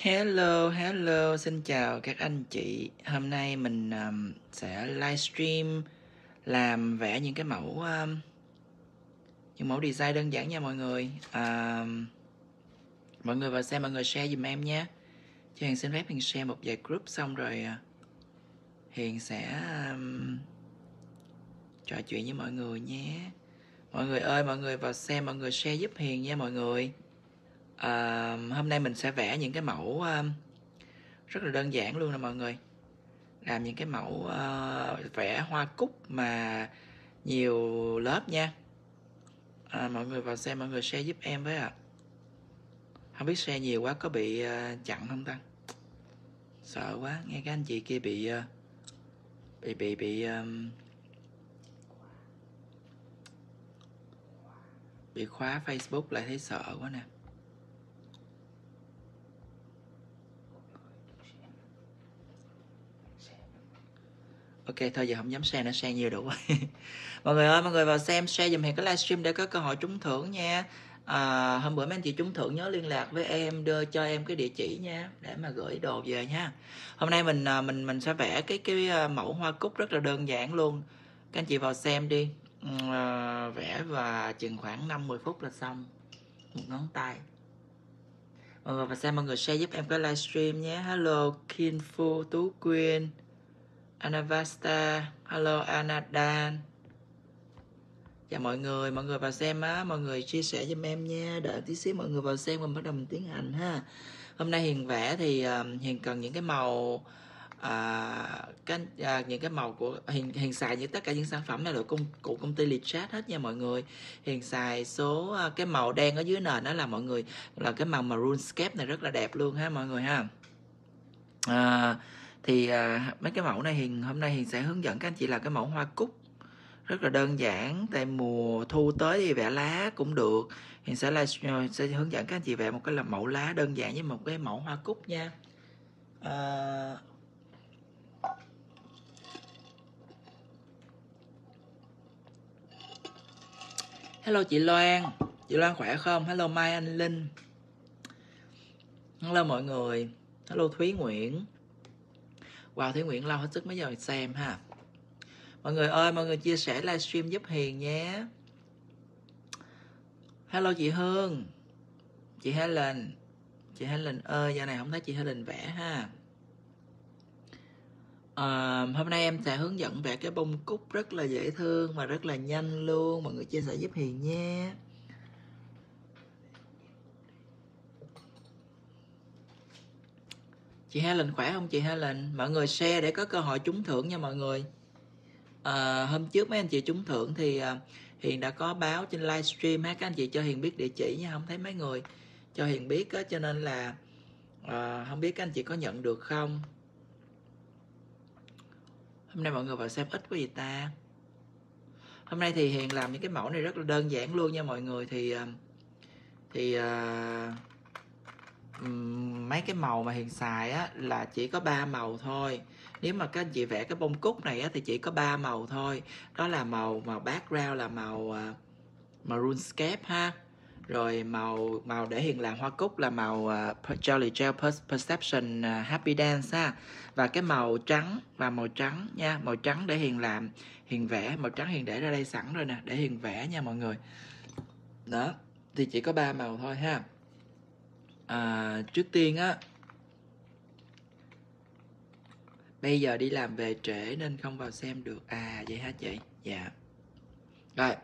Hello, hello, xin chào các anh chị. Hôm nay mình um, sẽ livestream làm vẽ những cái mẫu um, những mẫu design đơn giản nha mọi người. Um, mọi người vào xem mọi người share giùm em nhé. Cho Hiền xin phép Hiền share một vài group xong rồi à, Hiền sẽ um, trò chuyện với mọi người nhé. Mọi người ơi, mọi người vào xem mọi người share giúp Hiền nha mọi người à, hôm nay mình sẽ vẽ những cái mẫu uh, rất là đơn giản luôn nè mọi người. Làm những cái mẫu uh, vẽ hoa cúc mà nhiều lớp nha. À, mọi người vào xem mọi người share giúp em với ạ. À. không biết share nhiều quá có bị uh, chặn không ta? Sợ quá nghe cái anh chị kia bị uh, bị bị bị um, bị khóa Facebook lại thấy sợ quá nè. Ok thôi giờ không dám share nữa share nhiều đủ mọi người ơi mọi người vào xem share dùm hẹn cái livestream để có cơ hội trúng thưởng nha. À, hôm bữa mấy anh chị trúng thưởng nhớ liên lạc với em đưa cho em cái địa chỉ nha để mà gửi đồ về nha. Hôm nay mình à, mình mình sẽ vẽ cái cái à, mẫu hoa cúc rất là đơn giản luôn. Các anh chị vào xem đi. Ừ, à, vẽ và chừng khoảng 50 phút là xong. Một ngón tay. Mọi người vào xem mọi người share giúp em cái livestream nhé. Hello Kinfu Tú Quyên. Anavasta. Hello Anadan Chào dạ, mọi người, mọi người vào xem á, mọi người chia sẻ giùm em nha. Đợi tí xíu mọi người vào xem mình bắt đầu mình tiến hành ha. Hôm nay Hiền vẽ thì uh, Hiền cần những cái màu à, cái, à, những cái màu của Hiền, Hiền xài như tất cả những sản phẩm này là công của công ty Lichat hết nha mọi người. Hiền xài số uh, cái màu đen ở dưới nền đó là mọi người là cái màu maroonscape này rất là đẹp luôn ha mọi người ha. Uh, thì à, mấy cái mẫu này hiền hôm nay hiền sẽ hướng dẫn các anh chị là cái mẫu hoa cúc. Rất là đơn giản tại mùa thu tới thì vẽ lá cũng được. Hiền sẽ là ờ, sẽ hướng dẫn các anh chị vẽ một cái là mẫu lá đơn giản với một cái mẫu hoa cúc nha. À... hello chị Loan. Chị Loan khỏe không? Hello Mai Anh Linh. Hello mọi người. Hello Thúy Nguyễn. Wow, Thúy Nguyễn lâu hết sức mấy giờ xem ha? Mọi người ơi, mọi người chia sẻ livestream giúp Hiền nhé. Hello chị Hương. Chị Helen. Chị Helen ơi, giờ này không thấy chị Helen vẽ ha? À, Hôm nay em sẽ hướng dẫn vẽ cái bông cúc rất là dễ thương Và rất là nhanh luôn. Mọi người chia sẻ giúp Hiền nhé. Chị Helen khỏe không chị Helen? Mọi người share để có cơ hội trúng thưởng nha mọi người. À, hôm trước mấy anh chị trúng thưởng thì à, Hiền đã có báo trên livestream ha các anh chị cho Hiền biết địa chỉ nha không thấy mấy người cho Hiền biết á cho nên là à, không biết các anh chị có nhận được không? Hôm nay mọi người vào xem ít quá gì ta. Hôm nay thì Hiền làm những cái mẫu này rất là đơn giản luôn nha mọi người thì à, thì à, mấy cái màu mà hiền xài á là chỉ có ba màu thôi. Nếu mà các anh chị vẽ cái bông cúc này á thì chỉ có ba màu thôi. Đó là màu màu background là màu à, uh, maroonscape ha. Rồi màu màu để hiền làm hoa cúc là màu uh, Jolly Gel Perception uh, Happy Dance ha. Và cái màu trắng và màu trắng nha màu trắng để hiền làm hiền vẽ màu trắng hiền để ra đây sẵn rồi nè để hiền vẽ nha mọi người. Đó thì chỉ có ba màu thôi ha à, trước tiên á bây giờ đi làm về trễ nên không vào xem được. À vậy hả chị? Dạ. Rồi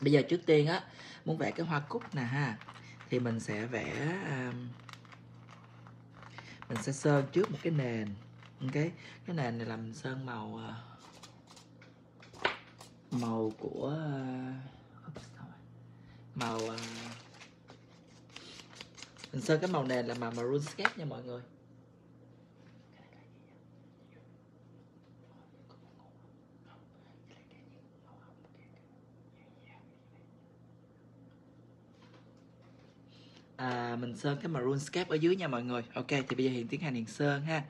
bây giờ trước tiên á muốn vẽ cái hoa cúc nè ha thì mình sẽ vẽ um, mình sẽ sơn trước một cái nền. Ok cái nền này làm sơn màu à, màu của à, màu uh, mình sơn cái màu nền là màu maroon maroonscape nha mọi người. À, mình sơn cái maroon maroonscape ở dưới nha mọi người. Ok thì bây giờ hiện tiến hành hiện sơn ha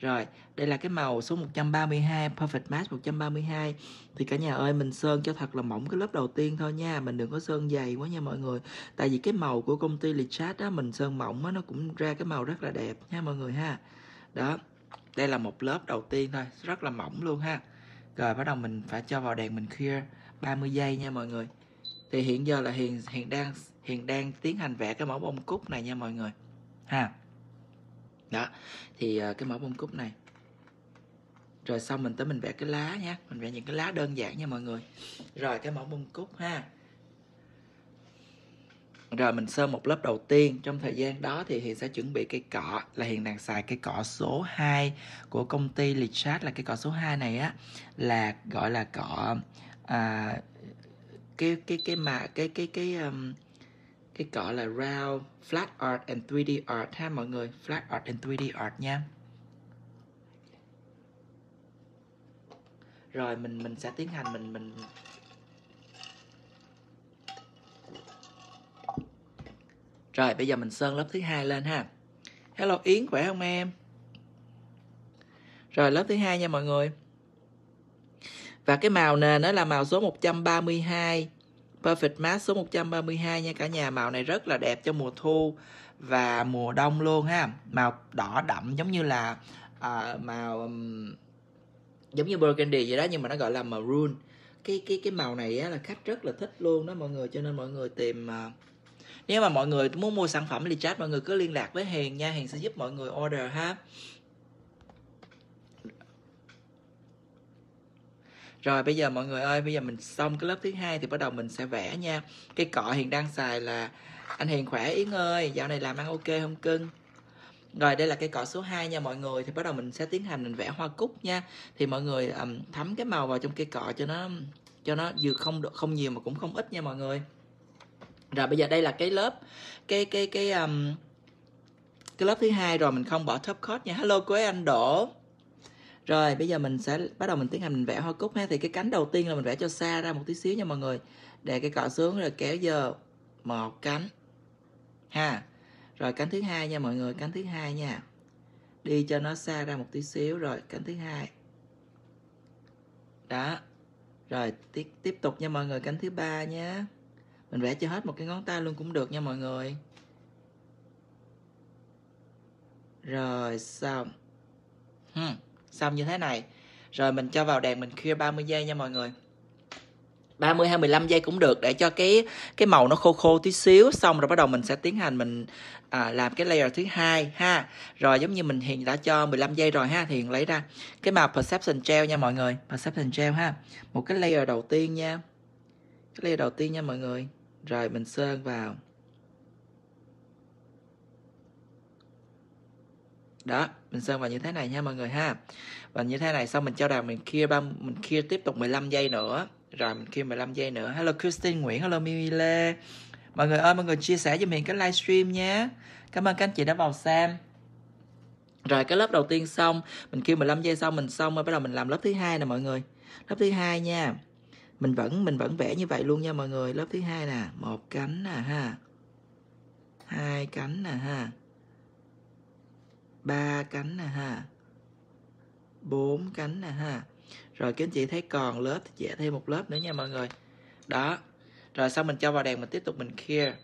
rồi, đây là cái màu số 132 Perfect Match 132 thì cả nhà ơi, mình sơn cho thật là mỏng cái lớp đầu tiên thôi nha, mình đừng có sơn dày quá nha mọi người. Tại vì cái màu của công ty Lichat á, mình sơn mỏng á, nó cũng ra cái màu rất là đẹp nha mọi người ha. Đó, đây là một lớp đầu tiên thôi, rất là mỏng luôn ha. Rồi, bắt đầu mình phải cho vào đèn mình clear 30 giây nha mọi người. Thì hiện giờ là hiền hiện đang, hiền đang tiến hành vẽ cái mẫu bông cúc này nha mọi người. Ha đó thì ờ, cái mẫu bông cúc này. Rồi xong mình tới mình vẽ cái lá nhé mình vẽ những cái lá đơn giản nha mọi người. Rồi cái mẫu bông cúc ha. Rồi mình sơn một lớp đầu tiên. Trong thời gian đó thì Hiền sẽ chuẩn bị cây cọ là Hiền đang xài cây cọ số 2 của công ty Lichat là cây cọ số 2 này á là gọi là cọ à, cái cái cái mà cái cái cái um, cái cỡ là raw flat art and 3D art ha, mọi người? Flat art and 3D art nha. Rồi, mình mình sẽ tiến hành, mình mình rồi, bây giờ mình sơn lớp thứ hai lên ha. Hello, yến, khỏe không em? Rồi, lớp thứ hai nha mọi người. Và cái màu nền nó là màu số 132 Perfect Matte số 132 nha cả nhà. Màu này rất là đẹp cho mùa thu Và mùa đông luôn ha. Màu đỏ đậm giống như là uh, Màu um, Giống như burgundy vậy đó Nhưng mà nó gọi là maroon. Cái cái cái màu này á, là khách rất là thích luôn đó mọi người Cho nên mọi người tìm uh, Nếu mà mọi người muốn mua sản phẩm Lichat Mọi người cứ liên lạc với Hiền nha. Hiền sẽ giúp mọi người order ha. Rồi bây giờ mọi người ơi bây giờ mình xong cái lớp thứ hai thì bắt đầu mình sẽ vẽ nha. Cái cọ hiền đang xài là anh hiền khỏe yến ơi dạo này làm ăn ok không cưng? Rồi đây là cây cọ số 2 nha mọi người thì bắt đầu mình sẽ tiến hành mình vẽ hoa cúc nha. Thì mọi người um, thấm cái màu vào trong cây cọ cho nó cho nó vừa không không nhiều mà cũng không ít nha mọi người. Rồi bây giờ đây là cái lớp cái cái cái um, cái lớp thứ hai rồi mình không bỏ top coat nha. Hello cô ấy anh đỗ rồi, bây giờ mình sẽ bắt đầu mình tiến hành mình vẽ hoa cúc ha. Thì cái cánh đầu tiên là mình vẽ cho xa ra một tí xíu nha mọi người. Để cái cọ xuống rồi kéo giờ một cánh. Ha. Rồi, cánh thứ hai nha mọi người, cánh thứ hai nha. Đi cho nó xa ra một tí xíu rồi, cánh thứ hai. Đó. Rồi, tiếp tiếp tục nha mọi người, cánh thứ ba nhé mình vẽ cho hết một cái ngón tay luôn cũng được nha mọi người. Rồi, xong. Hmm xong như thế này. Rồi mình cho vào đèn mình clear 30 giây nha mọi người. 30 hay 15 giây cũng được để cho cái cái màu nó khô khô tí xíu xong rồi bắt đầu mình sẽ tiến hành mình à, làm cái layer thứ hai ha. Rồi giống như mình hiện đã cho 15 giây rồi ha thì hiện lấy ra cái màu perception gel nha mọi người. Perception gel ha. Một cái layer đầu tiên nha. Cái layer đầu tiên nha mọi người. Rồi mình sơn vào. Đó, mình sơn vào như thế này nha mọi người ha. Và như thế này xong mình cho đàn mình kia ba, mình kia tiếp tục 15 giây nữa. Rồi mình kia 15 giây nữa. Hello Christine Nguyễn, hello Mimi Lê mọi người ơi, mọi người chia sẻ cho mình cái livestream nhé. Cảm ơn các anh chị đã vào xem. Rồi cái lớp đầu tiên xong, mình kêu 15 giây xong mình xong rồi bắt đầu mình làm lớp thứ hai nè mọi người. Lớp thứ hai nha. Mình vẫn mình vẫn vẽ như vậy luôn nha mọi người. Lớp thứ hai nè. Một cánh nè ha. Hai cánh nè ha ba cánh nè ha bốn cánh nè ha rồi các anh chị thấy còn lớp thì vẽ thêm một lớp nữa nha mọi người đó rồi sau mình cho vào đèn mình tiếp tục mình clear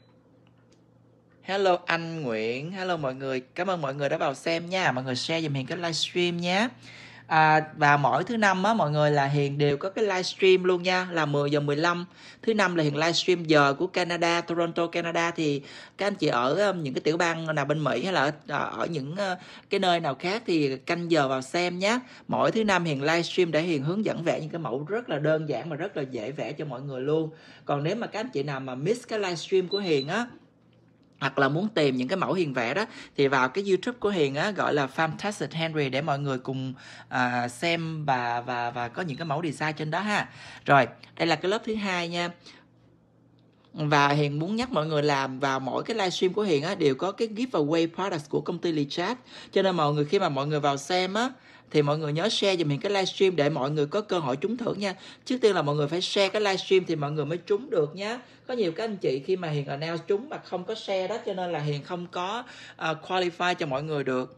Hello anh Nguyễn, hello mọi người. Cảm ơn mọi người đã vào xem nha. Mọi người share dùm Hiền cái livestream nhé. À, và mỗi thứ năm á mọi người là Hiền đều có cái livestream luôn nha là 10 giờ 15 thứ năm là Hiền livestream giờ của Canada Toronto Canada. Thì các anh chị ở um, những cái tiểu bang nào bên Mỹ hay là ở, ờ, ở những uh, cái nơi nào khác thì canh giờ vào xem nhé mỗi thứ năm Hiền livestream để Hiền hướng dẫn vẽ những cái mẫu rất là đơn giản mà rất là dễ vẽ cho mọi người luôn. Còn nếu mà các anh chị nào mà miss cái livestream của Hiền á hoặc là muốn tìm những cái mẫu hiền vẽ đó thì vào cái youtube của hiền á gọi là fantastic henry để mọi người cùng à, xem và và và có những cái mẫu design trên đó ha. Rồi đây là cái lớp thứ hai nha. Và Hiền muốn nhắc mọi người làm vào mỗi cái livestream của Hiền á đều có cái giveaway products của công ty Lichat cho nên mọi người khi mà mọi người vào xem á thì mọi người nhớ share dùm mình cái livestream để mọi người có cơ hội trúng thưởng nha. Trước tiên là mọi người phải share cái livestream thì mọi người mới trúng được nhé có nhiều các anh chị khi mà Hiền announce trúng mà không có share đó cho nên là Hiền không có uh, qualify cho mọi người được.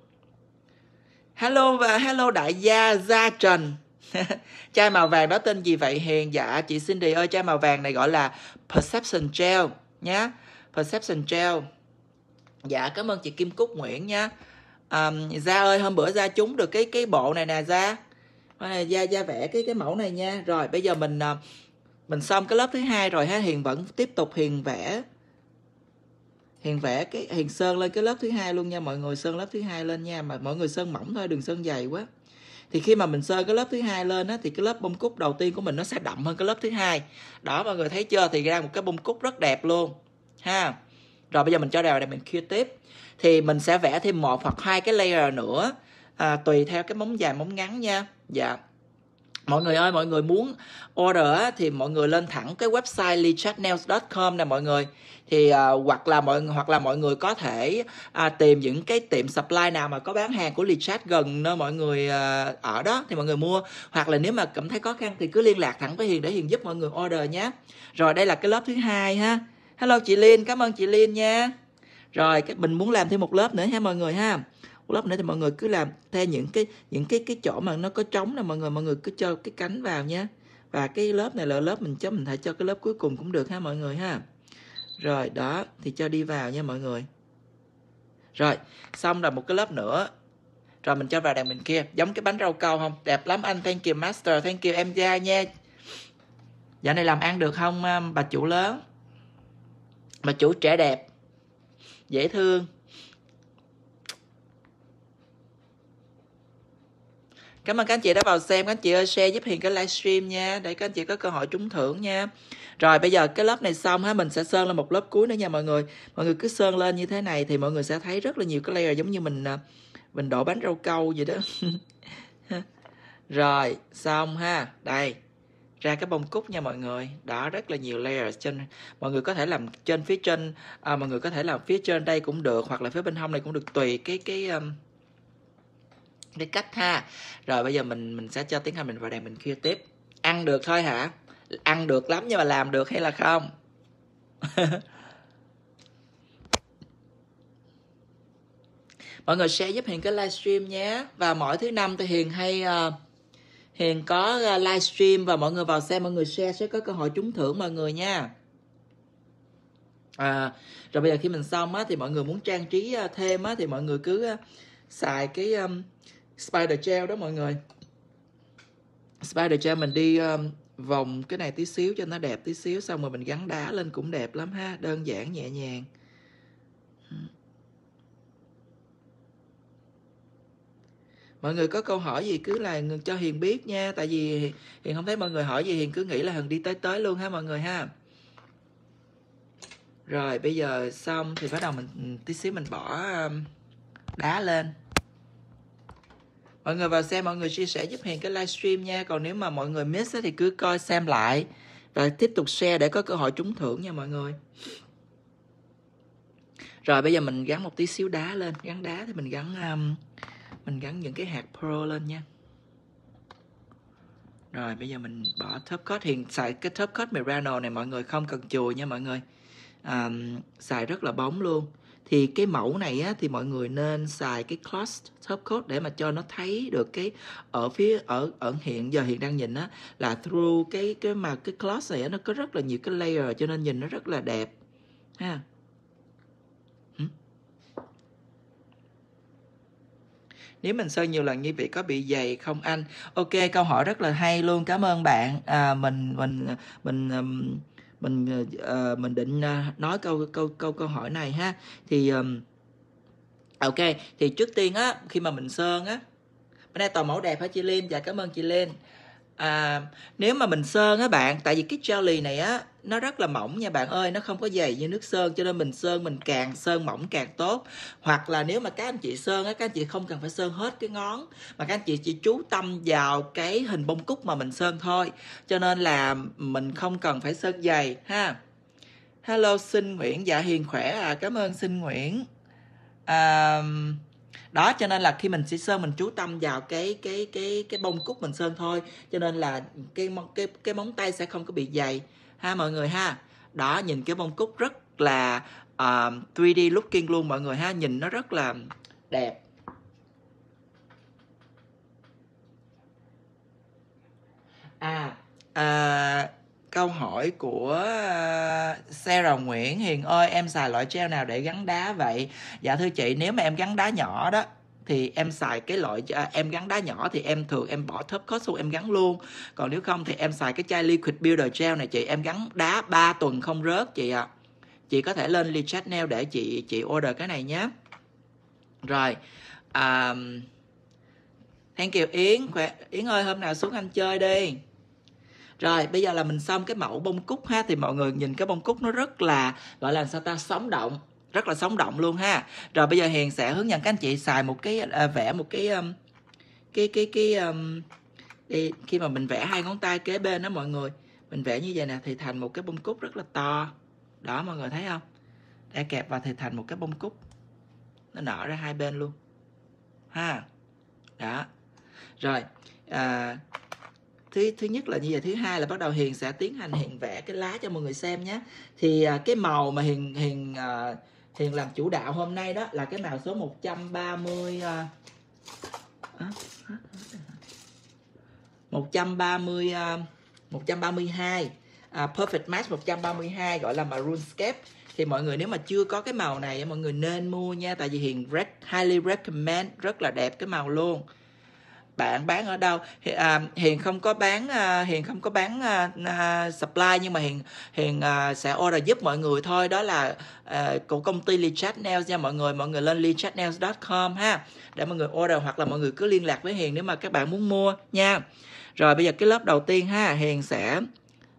Hello và hello đại gia gia trần. Chai màu vàng đó tên gì vậy hiền? Dạ chị Cindy ơi chai màu vàng này gọi là perception gel nhá. Perception gel. Dạ cảm ơn chị Kim Cúc Nguyễn nha um, gia ơi hôm bữa gia trúng được cái cái bộ này nè gia. Gia gia vẽ cái cái mẫu này nha. Rồi bây giờ mình uh, mình xong cái lớp thứ hai rồi ha. Hiền vẫn tiếp tục hiền vẽ. Hiền vẽ cái hiền sơn lên cái lớp thứ hai luôn nha. Mọi người sơn lớp thứ hai lên nha mà mọi người sơn mỏng thôi đừng sơn dày quá. Thì khi mà mình sơn cái lớp thứ hai lên á thì cái lớp bông cúc đầu tiên của mình nó sẽ đậm hơn cái lớp thứ hai. Đó mọi người thấy chưa? Thì ra một cái bông cúc rất đẹp luôn ha. Rồi bây giờ mình cho đèo này mình kia tiếp thì mình sẽ vẽ thêm một hoặc hai cái layer nữa à, tùy theo cái móng dài móng ngắn nha. Dạ. Mọi người ơi mọi người muốn order á, thì mọi người lên thẳng cái website lichatnails.com nè mọi người. Thì à, hoặc là mọi hoặc là mọi người có thể à, tìm những cái tiệm supply nào mà có bán hàng của Lichat gần nơi mọi người à, ở đó thì mọi người mua. Hoặc là nếu mà cảm thấy khó khăn thì cứ liên lạc thẳng với Hiền để Hiền giúp mọi người order nhé. Rồi đây là cái lớp thứ hai ha. Hello chị Liên cảm ơn chị Liên nha rồi mình muốn làm thêm một lớp nữa ha mọi người ha. Một lớp nữa thì mọi người cứ làm theo những cái những cái cái chỗ mà nó có trống là mọi người. Mọi người cứ cho cái cánh vào nha và cái lớp này là lớp mình chấm mình thể cho cái lớp cuối cùng cũng được ha mọi người ha. Rồi, đó, thì cho đi vào nha mọi người. Rồi, xong là một cái lớp nữa. Rồi, mình cho vào đằng bên kia. Giống cái bánh rau câu không? Đẹp lắm anh. Thank you, master. Thank you, em gia nha. Dạo này làm ăn được không à, bà chủ lớn? Bà chủ trẻ đẹp dễ thương Cảm ơn các anh chị đã vào xem. Các anh chị ơi, share giúp Hiền cái livestream nha. Để các anh chị có cơ hội trúng thưởng nha. Rồi, bây giờ cái lớp này xong ha. Mình sẽ sơn lên một lớp cuối nữa nha mọi người. Mọi người cứ sơn lên như thế này thì mọi người sẽ thấy rất là nhiều cái layer giống như mình à, mình đổ bánh rau câu vậy đó. Rồi, xong ha. Đây ra cái bông cúc nha mọi người. Đó rất là nhiều layer trên mọi người có thể làm trên phía trên à, mọi người có thể làm phía trên đây cũng được hoặc là phía bên hông này cũng được tùy cái cái um, cái cách ha. Rồi bây giờ mình mình sẽ cho tiếng hành mình vào đèn mình kia tiếp. Ăn được thôi hả? Ăn được lắm nhưng mà làm được hay là không? Mọi người share giúp hiền cái livestream nhé. Và mỗi thứ năm thì hiền hay uh, hiền có ờ, livestream và mọi người vào xem mọi người share sẽ có cơ hội trúng thưởng mọi người nha. À, rồi bây giờ khi mình xong á thì mọi người muốn trang trí ờ, thêm á thì mọi người cứ ờ, xài cái um, spider gel đó mọi người. Spider gel mình đi um, vòng cái này tí xíu cho nó đẹp tí xíu xong rồi mình gắn đá lên cũng đẹp lắm ha đơn giản nhẹ nhàng. Mọi người có câu hỏi gì cứ là cho hiền biết nha. Tại vì hiền không thấy mọi người hỏi gì hiền cứ nghĩ là hiền đi tới tới luôn ha mọi người ha. Rồi bây giờ xong thì bắt đầu mình ừ, tí xíu mình bỏ um, đá lên. Mọi người vào xem mọi người chia sẻ giúp hiền cái livestream nha. Còn nếu mà mọi người miss thì cứ coi xem lại và tiếp tục share để có cơ hội trúng thưởng nha mọi người. Rồi bây giờ mình gắn một tí xíu đá lên. Gắn đá thì mình gắn um, mình gắn những cái hạt pro lên nha. Rồi bây giờ mình bỏ top coat hiện xài cái top coat Murano này mọi người không cần chùi nha mọi người. Um, xài rất là bóng luôn. Thì cái mẫu này á, thì mọi người nên xài cái cloth top coat để mà cho nó thấy được cái ở phía ở ở hiện giờ hiện đang nhìn á là through cái cái mà cái cloth này á, nó có rất là nhiều cái layer cho nên nhìn nó rất là đẹp. Ha. Nếu mình sơn nhiều lần như vậy có bị dày không anh? Ok câu hỏi rất là hay luôn cảm ơn bạn. À, mình mình mình um, mình uh, mình định uh, nói câu câu câu câu hỏi này ha. Thì um, ok thì trước tiên á khi mà mình sơn á bữa nay toàn mẫu đẹp hả chị Liên dạ cảm ơn chị Liên à, nếu mà mình sơn á bạn tại vì cái jelly này á nó rất là mỏng nha bạn ơi nó không có dày như nước sơn cho nên mình sơn mình càng sơn mỏng càng tốt. Hoặc là nếu mà các anh chị sơn á các anh chị không cần phải sơn hết cái ngón mà các anh chị chỉ chú tâm vào cái hình bông cúc mà mình sơn thôi. Cho nên là mình không cần phải sơn dày ha. Hello xin nguyễn. Dạ hiền khỏe à. Cảm ơn xin nguyễn. À, đó cho nên là khi mình sẽ sơn mình chú tâm vào cái cái cái cái bông cúc mình sơn thôi. Cho nên là cái cái cái móng tay sẽ không có bị dày ha mọi người ha. Đó nhìn cái bông cúc rất là ờ, uh, 3D looking luôn mọi người ha. Nhìn nó rất là đẹp. À, à câu hỏi của ờ, Sarah Nguyễn Hiền ơi em xài loại gel nào để gắn đá vậy? Dạ thưa chị nếu mà em gắn đá nhỏ đó thì em xài cái loại à, em gắn đá nhỏ thì em thường em bỏ thớp coat xuống em gắn luôn. Còn nếu không thì em xài cái chai liquid builder gel này chị em gắn đá 3 tuần không rớt chị ạ. À. chị có thể lên Lichat Nail để chị chị order cái này nhé. Rồi um, thank you Yến khỏe Yến ơi hôm nào xuống anh chơi đi. Rồi bây giờ là mình xong cái mẫu bông cúc ha thì mọi người nhìn cái bông cúc nó rất là gọi là sao ta sống động rất là sống động luôn ha. Rồi bây giờ hiền sẽ hướng dẫn các anh chị xài một cái à, vẽ một cái um, cái cái cái um, đi khi mà mình vẽ hai ngón tay kế bên đó mọi người mình vẽ như vậy nè thì thành một cái bông cúc rất là to. Đó mọi người thấy không? Để kẹp vào thì thành một cái bông cúc. Nó nở ra hai bên luôn. Ha. Đó. Rồi à, thứ thứ nhất là như vậy. Thứ hai là bắt đầu hiền sẽ tiến hành hiền vẽ cái lá cho mọi người xem nhé. Thì à, cái màu mà hiền hiền à, hiền làm chủ đạo hôm nay đó là cái màu số 130 à, à, à, à 130 132 à, Perfect Match 132 gọi là Maroonscape. Thì mọi người nếu mà chưa có cái màu này mọi người nên mua nha tại vì hiền rec, highly recommend rất là đẹp cái màu luôn bạn bán ở đâu? À, hiền không có bán à, hiền không có bán à, à, supply nhưng mà hiền hiền à, sẽ order giúp mọi người thôi. Đó là à, của công ty Lichat Nails nha mọi người. Mọi người lên lichatnails.com ha để mọi người order hoặc là mọi người cứ liên lạc với hiền nếu mà các bạn muốn mua nha. Rồi bây giờ cái lớp đầu tiên ha hiền sẽ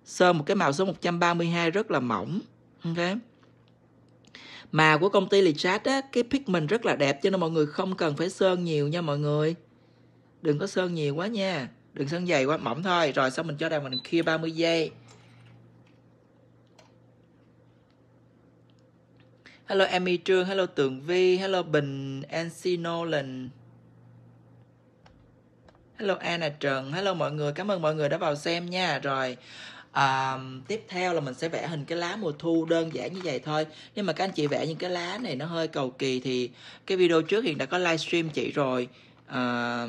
sơn một cái màu số 132 rất là mỏng ok? Màu của công ty Lichat á cái pigment rất là đẹp cho nên mọi người không cần phải sơn nhiều nha mọi người đừng có sơn nhiều quá nha. Đừng sơn dày quá mỏng thôi. Rồi xong mình cho đàn mình kia 30 giây. Hello Emmy Trương. Hello Tường Vi. Hello Bình NC Nolan. Hello Anna Trần. Hello mọi người. Cảm ơn mọi người đã vào xem nha. Rồi à, tiếp theo là mình sẽ vẽ hình cái lá mùa thu đơn giản như vậy thôi. Nhưng mà các anh chị vẽ những cái lá này nó hơi cầu kỳ thì cái video trước hiện đã có livestream chị rồi. À,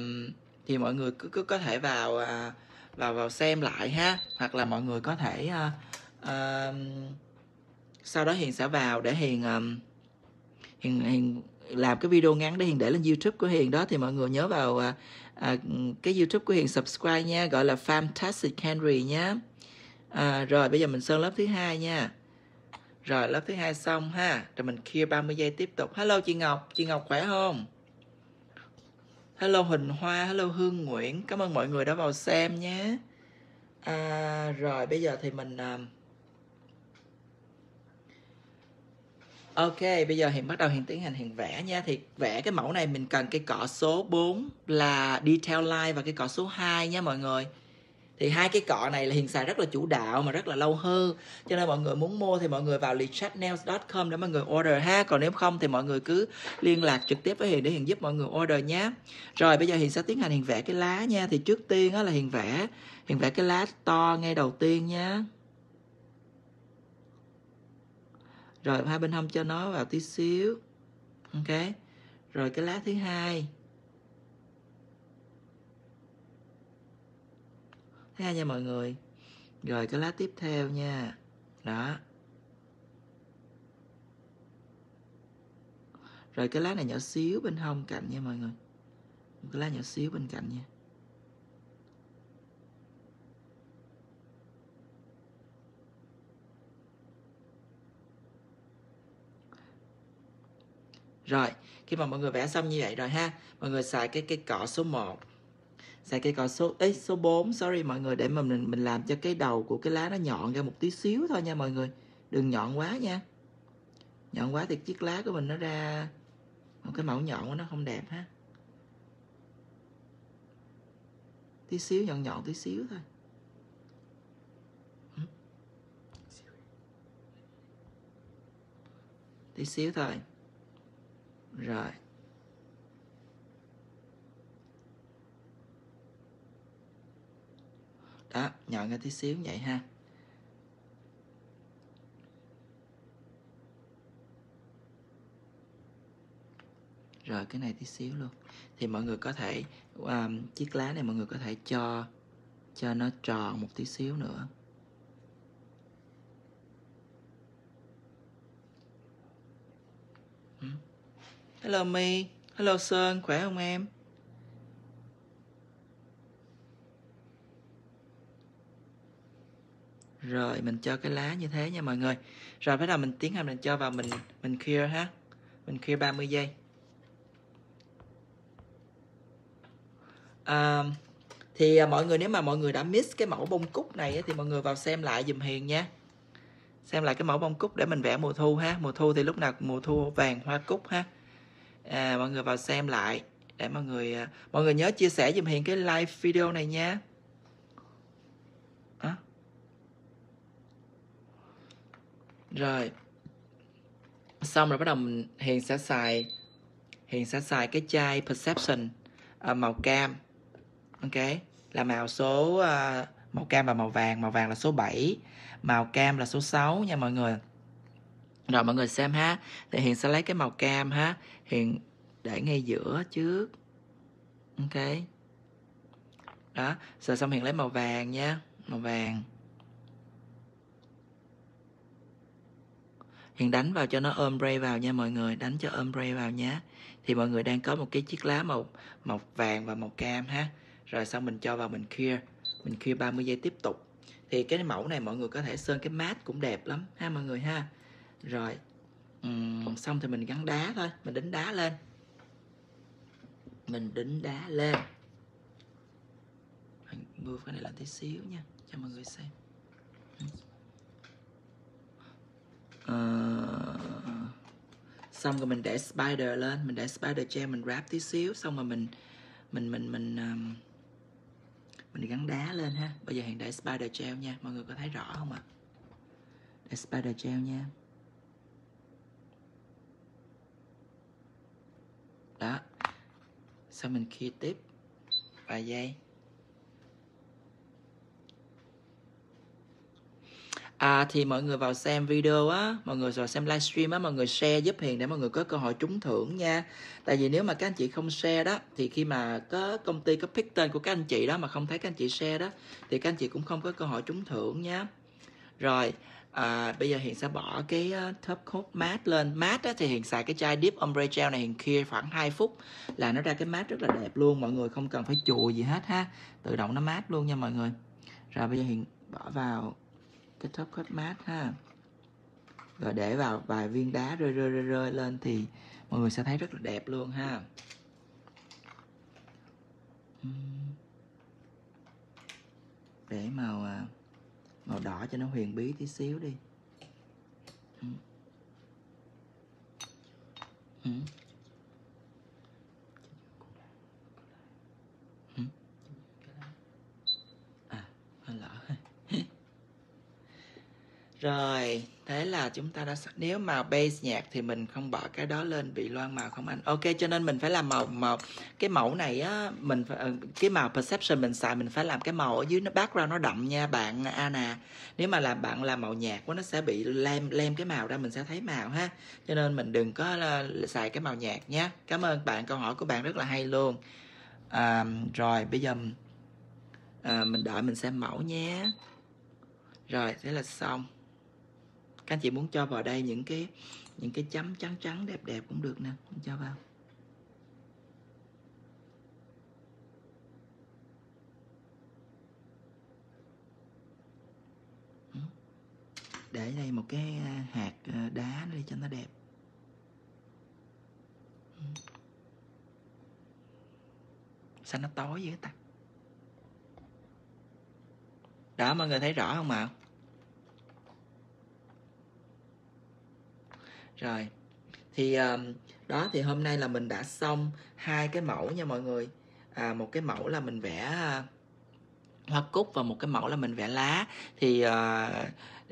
thì mọi người cứ, cứ có thể vào à, vào vào xem lại ha. Hoặc là mọi người có thể à, à, sau đó hiền sẽ vào để hiền um, hiền hiền làm cái video ngắn để hiền để lên youtube của hiền đó. Thì mọi người nhớ vào uh, uh, cái youtube của hiền subscribe nha gọi là fantastic henry nhé uh, rồi bây giờ mình sơn lớp thứ hai nha. Rồi lớp thứ hai xong ha. Rồi mình clear 30 giây tiếp tục. Hello chị ngọc. Chị ngọc khỏe không? Hello Huỳnh Hoa, hello Hương Nguyễn. Cảm ơn mọi người đã vào xem nhé. À, rồi bây giờ thì mình. À, ok, bây giờ hiện bắt đầu hiện tiến hành hiện vẽ nha. Thì vẽ cái mẫu này mình cần cái cọ số 4 là detail line và cái cọ số 2 nha mọi người thì hai cái cọ này là hiền xài rất là chủ đạo mà rất là lâu hư cho nên mọi người muốn mua thì mọi người vào lichatnails.com để mọi người order ha. Còn nếu không thì mọi người cứ liên lạc trực tiếp với hiền để hiền giúp mọi người order nhé. Rồi, bây giờ hiền sẽ tiến hành hiền vẽ cái lá nha. Thì trước tiên á là hiền vẽ hiền vẽ cái lá to ngay đầu tiên nhé. Rồi, hai bên hông cho nó vào tí xíu. Ok. Rồi, cái lá thứ hai. Ha nha mọi người. Rồi cái lá tiếp theo nha. Đó. Rồi cái lá này nhỏ xíu bên hông cạnh nha mọi người. Một cái lá nhỏ xíu bên cạnh nha. Rồi, khi mà mọi người vẽ xong như vậy rồi ha, mọi người xài cái cái cọ số 1 xài cây cọ số ấy số 4 sorry mọi người, để mà mình mình làm cho cái đầu của cái lá nó nhọn ra một tí xíu thôi nha mọi người. Đừng nhọn quá nha. Nhọn quá thì chiếc lá của mình nó ra một cái mẫu nhọn của nó không đẹp ha. Tí xíu, nhọn nhọn tí xíu thôi. Tí xíu thôi. Rồi. Đó nhọn ra tí xíu vậy ha. Rồi cái này tí xíu luôn. Thì mọi người có thể um, chiếc lá này mọi người có thể cho cho nó tròn một tí xíu nữa. Hello my hello sơn khỏe không em? Rồi mình cho cái lá như thế nha mọi người. Rồi bắt đầu mình tiến hành mình cho vào mình mình clear ha. Mình clear 30 giây. À, thì à, mọi người nếu mà mọi người đã miss cái mẫu bông cúc này thì mọi người vào xem lại dùm hiền nha. Xem lại cái mẫu bông cúc để mình vẽ mùa thu ha. Mùa thu thì lúc nào mùa thu vàng hoa cúc ha. À, mọi người vào xem lại để mọi người à, mọi người nhớ chia sẻ dùm hiền cái live video này nha. Rồi. Xong rồi bắt đầu mình, hiền sẽ xài hiền sẽ xài cái chai perception uh, màu cam. Ok? Là màu số uh, màu cam và màu vàng. Màu vàng là số 7 màu cam là số 6 nha mọi người. Rồi mọi người xem ha. Thì hiền sẽ lấy cái màu cam ha. Hiền để ngay giữa trước. Ok? Đó. Rồi xong hiền lấy màu vàng nha. Màu vàng. Hiền đánh vào cho nó ombre vào nha mọi người Đánh cho ombre vào nhé. Thì mọi người đang có một cái chiếc lá màu màu vàng và màu cam ha. Rồi xong mình cho vào mình clear Mình clear 30 giây tiếp tục. Thì cái mẫu này mọi người có thể sơn cái mát cũng đẹp lắm ha mọi người ha. Rồi uhm, Xong thì mình gắn đá thôi Mình đính đá lên. Mình đính đá lên. Mình move cái này lên tí xíu nha Cho mọi người xem. Uh, xong rồi mình để spider lên mình để spider gel mình wrap tí xíu xong rồi mình mình mình mình um, mình gắn đá lên ha. Bây giờ hiện để spider gel nha mọi người có thấy rõ không ạ? Để spider gel nha. Đó. Xong mình kia tiếp vài giây. À thì mọi người vào xem video á, mọi người vào xem livestream á, mọi người share giúp Hiền để mọi người có cơ hội trúng thưởng nha. Tại vì nếu mà các anh chị không share đó thì khi mà có công ty có pick tên của các anh chị đó mà không thấy các anh chị share đó thì các anh chị cũng không có cơ hội trúng thưởng nha. Rồi, à, bây giờ Hiền sẽ bỏ cái uh, top coat matte lên. Matte á, thì Hiền xài cái chai Deep Ombre Gel này Hiền kia khoảng 2 phút là nó ra cái matte rất là đẹp luôn. Mọi người không cần phải chùi gì hết ha. Tự động nó mát luôn nha mọi người. Rồi bây giờ Hiền bỏ vào cái top coat mát ha. Rồi để vào vài viên đá rơi rơi rơi rơi lên thì mọi người sẽ thấy rất là đẹp luôn ha. Để màu à, màu đỏ cho nó huyền bí tí xíu đi. Ừ. Rồi, thế là chúng ta đã nếu mà base nhạc thì mình không bỏ cái đó lên bị loang màu không anh. Ok cho nên mình phải làm màu màu cái mẫu này á mình ờ, cái màu perception mình xài mình phải làm cái màu ở dưới nó background nó đậm nha bạn Anna. Nếu mà làm bạn làm màu nhạt quá nó sẽ bị lem lem cái màu ra mình sẽ thấy màu ha. Cho nên mình đừng có xài cái màu nhạt nhé. Cảm ơn bạn câu hỏi của bạn rất là hay luôn. À, rồi bây giờ à, mình đợi mình xem mẫu nhé. Rồi thế là xong các anh chị muốn cho vào đây những cái những cái chấm trắng trắng đẹp đẹp cũng được nè cho vào. Ừ. Để đây một cái à, hạt à, đá đi cho nó đẹp. Ừ. Sao nó tối vậy ta? Đó, mọi người thấy rõ không ạ? Rồi. Thì um, đó thì hôm nay là mình đã xong hai cái mẫu nha mọi người. À, một cái mẫu là mình vẽ uh, hoa cúc và một cái mẫu là mình vẽ lá. Thì uh,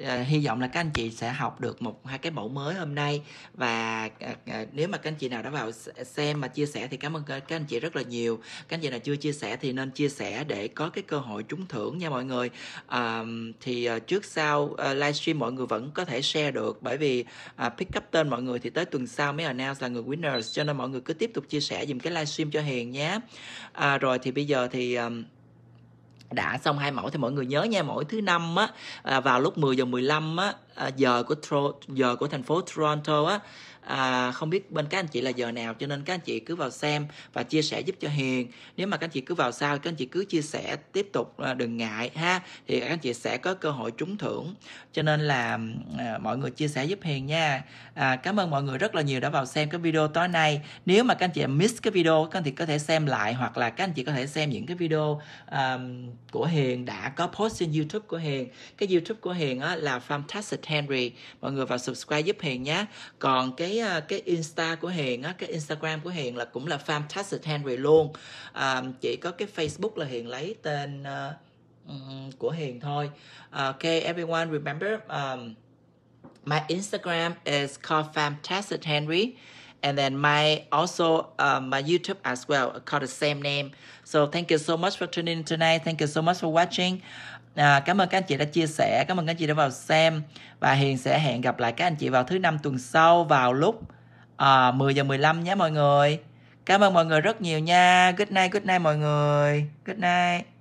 uh, hy vọng là các anh chị sẽ học được một hai cái mẫu mới hôm nay. Và uh, uh, nếu mà các anh chị nào đã vào xem mà chia sẻ thì cảm ơn các anh chị rất là nhiều. Các anh chị nào chưa chia sẻ thì nên chia sẻ để có cái cơ hội trúng thưởng nha mọi người. Uh, thì uh, trước sau uh, livestream mọi người vẫn có thể share được bởi vì uh, pick up tên mọi người thì tới tuần sau mới announce là người winners. Cho nên mọi người cứ tiếp tục chia sẻ dùm cái livestream cho hiền nhé. Uh, rồi thì bây giờ thì uh, đã xong hai mẫu thì mọi người nhớ nha, mỗi thứ năm á à, vào lúc 10 giờ 15 á à, giờ của giờ của thành phố Toronto á à, không biết bên các anh chị là giờ nào cho nên các anh chị cứ vào xem và chia sẻ giúp cho hiền. Nếu mà các anh chị cứ vào sau các anh chị cứ chia sẻ tiếp tục à, đừng ngại ha thì các anh chị sẽ có cơ hội trúng thưởng. Cho nên là à, mọi người chia sẻ giúp hiền nha. À, cảm ơn mọi người rất là nhiều đã vào xem cái video tối nay. Nếu mà các anh chị miss cái video các anh chị có thể xem lại hoặc là các anh chị có thể xem những cái video um, của hiền đã có post trên youtube của hiền. Cái youtube của hiền á, là fantastic henry. Mọi người vào subscribe giúp hiền nhé còn cái À, cái insta của hiền á cái instagram của hiền là cũng là fantastic henry luôn. À, chỉ có cái facebook là hiền lấy tên uh, của hiền thôi. À, ok everyone remember um, my instagram is called fantastic henry and then my also uh, my youtube as well called the same name. So thank you so much for tuning in tonight. Thank you so much for watching. À, cảm ơn các anh chị đã chia sẻ, cảm ơn các anh chị đã vào xem và Hiền sẽ hẹn gặp lại các anh chị vào thứ năm tuần sau vào lúc à, 10 giờ 15 nhé mọi người. Cảm ơn mọi người rất nhiều nha. Good night, good night mọi người. Good night.